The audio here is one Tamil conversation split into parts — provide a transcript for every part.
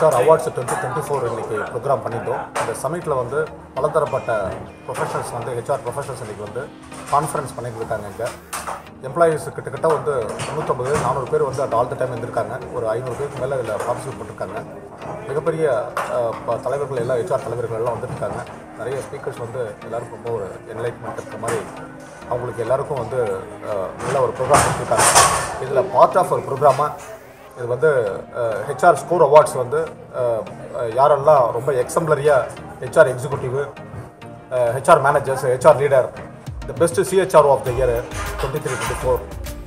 HR awards twenty twenty four இன்றைக்கி ப்ரோக்ராம் பண்ணிட்டோம். அந்த சமிட்டில் வந்து பலதரப்பட்ட ப்ரொஃபஷனல்ஸ் வந்து ஹெச்ஆர் ப்ரொஃபஷனல்ஸ் இன்றைக்கி வந்து கான்ஃபரன்ஸ் பண்ணிட்டு இருக்காங்க இங்கே. எம்ப்ளாயீஸ் கிட்டத்தட்ட வந்து முந்நூற்றம்பது நானூறு பேர் வந்து அட் ஆல் த டைம் இருந்திருக்காங்க. ஒரு ஐநூறு பேருக்கு மேலே இதில் பார்ட்டிசிபேட் பண்ணிருக்காங்க. மிகப்பெரிய ப- தலைவர்கள் எல்லாம் ஹெச்ஆர் தலைவர்கள் எல்லாம் வந்திருக்காங்க. நிறைய ஸ்பீக்கர்ஸ் வந்து எல்லாருக்கும் ரொம்ப ஒரு என்லைட்மெண்ட் இருக்கிற மாதிரி அவங்களுக்கு எல்லாருக்கும் வந்து நல்ல ஒரு ப்ரோக்ராம் கொடுத்துருக்காங்க. இதில் பார்ட் ஆஃப் ஒரு ப்ரோக்ராமாக இது வந்து ஹெச்ஆர் ஸ்கோர் அவார்ட்ஸ் வந்து யாரெல்லாம் ரொம்ப எக்ஸம்லரியாக HR executive HR managers HR leader the best CHRO of the year twenty three twenty four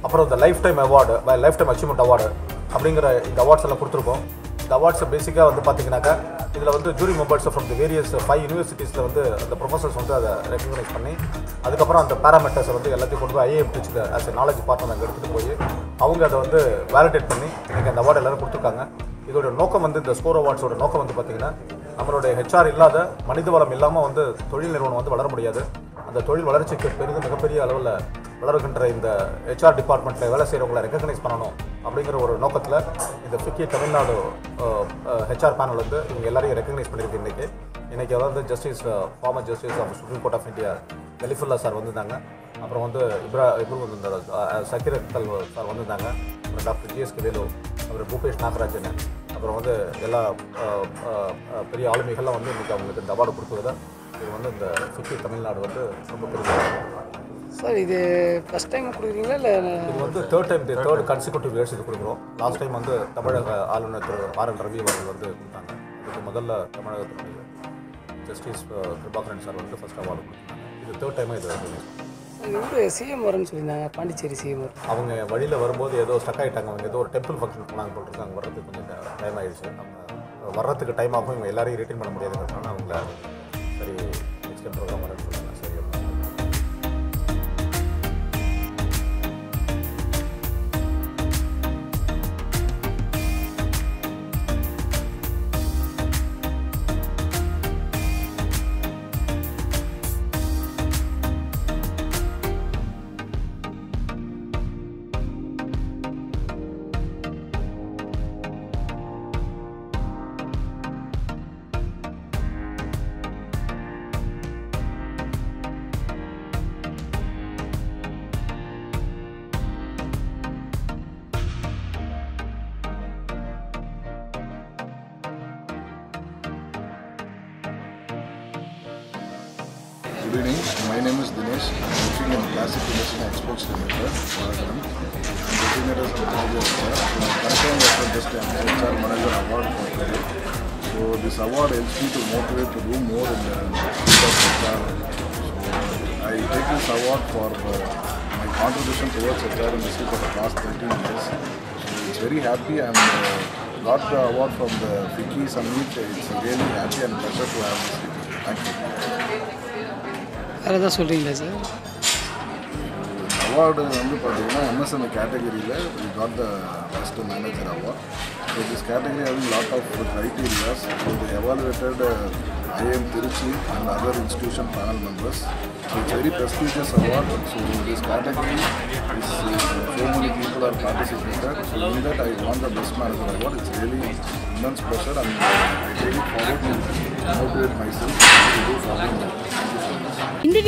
அப்புறம் இந்த lifetime award lifetime achievement award அப்படிங்கிற இந்த அவார்ட்ஸ் எல்லாம் கொடுத்துருக்கோம். இந்த அவார்ட்ஸை பேசிக்காக வந்து பார்த்தீங்கன்னாக்கா இதில் வந்து jury members from the various five யூனிவர்சிட்டிஸில் வந்து அந்த ப்ரொஃபஸர்ஸ் வந்து அதை ரெக்கக்னைஸ் பண்ணி அதுக்கப்புறம் அந்த பேராமீட்டர்ஸை வந்து எல்லாத்தையும் கொண்டு போய் ஐஏஎம் டீச்சில் ஆஸ் எ நாலேஜ் பார்ட்னர் அங்கே எடுத்துகிட்டு போய் அவங்க அதை வந்து வேலிடேட் பண்ணி எனக்கு அந்த அவார்டு எல்லாரும் கொடுத்துருக்காங்க. இதோட நோக்கம் வந்து இந்த ஸ்கோர் அவார்ட்ஸோட நோக்கம் வந்து பார்த்தீங்கன்னா நம்மளுடைய ஹெச்ஆர் இல்லாத மனித வளம் இல்லாமல் வந்து தொழில் நிறுவனம் வந்து வளர முடியாது. அந்த தொழில் வளர்ச்சிக்கு பெரிதும் மிகப்பெரிய அளவில் வளர்கின்ற இந்த ஹெச்ஆர் டிபார்ட்மெண்ட்டில் வேலை செய்கிறவங்களை ரெக்கக்னைஸ் பண்ணணும் அப்படிங்கிற ஒரு நோக்கத்தில் இந்த ஃபிக்கி தமிழ்நாடு ஹெச்ஆர் பேனல் வந்து இவங்க எல்லாரையும் ரெக்கக்னைஸ் பண்ணியிருக்கு இன்றைக்கி இன்றைக்கி அதாவது justice former justice of supreme court of India Kalifulla sir வந்திருந்தாங்க. அப்புறம் வந்து இப்ரா இப்ரு வந்திருந்தார் சக்கீர் அக்தல் சார் வந்திருந்தாங்க. அப்புறம் டாக்டர் ஜிஎஸ்கே வேலு அப்புறம் பூபேஷ் நாகராஜன் அப்புறம் வந்து எல்லா பெரிய ஆளுமைகள்லாம் வந்து இன்றைக்கி அவங்களுக்கு இந்த அவார்டு கொடுத்ததில். இது வந்து இந்த சுற்றி தமிழ்நாடு வந்து ரொம்ப பெரிய சார் இது ஃபஸ்ட் டைம் கொடுக்குறீங்களா இல்லை? இது வந்து third time third consecutive years இது கொடுக்குறோம். லாஸ்ட் டைம் வந்து தமிழக ஆளுநர் திரு ஆர் என் ரவி அவர்கள் வந்து கொடுத்தாங்க. இதுக்கு முதல்ல தமிழகத்தினுடைய ஜஸ்டிஸ் கிருபாகரன் சார் வந்து ஃபர்ஸ்ட் அவார்டு கொடுத்தாங்க இது தேர்ட் டைமாக இது வந்து இவரு சிஎம் வரேன்னு சொல்லியிருந்தாங்க பாண்டிச்சேரி சிஎம் வரும். அவங்க வழியில் வரும்போது ஏதோ ஸ்டக் ஆகிட்டாங்க அவங்க ஏதோ ஒரு டெம்பிள் ஃபங்க்ஷன் போனாங்க போட்டிருக்காங்க வர்றதுக்கு கொஞ்சம் டைம் ஆயிடுச்சு. அவங்க வர்றதுக்கு டைம் ஆகும். இவங்க எல்லாரையும் ரிட்டைன் பண்ண முடியாதுங்கிறதுனால அவங்கள Evening. My name is Dinesh. I'm working in Classic Industry Exports Limited, Varadhan. I'm designated as a manager here. My background was from just an HR manager award for today. So this award helps me to motivate to do more in the field of HR. So I take this award for uh, my contribution towards HR industry for the past 13 years. So it's very happy and uh, got the award from the Fiki Summit. It's really happy and pleasure to have this. Thank you. வேறு எதாவது சொல்கிறீங்களா சார் அவார்டு வந்து பார்த்தீங்கன்னா எம்எஸ்எம்ஐ கேட்டகரியில் we got the first manager award so this category having lot of criterias so they evaluated IIM Trichy and other institution panel members so it's very prestigious award so this category is so many people are participated so in that I won the best manager award it's really immense pleasure and uh, I take it forward to motivate myself to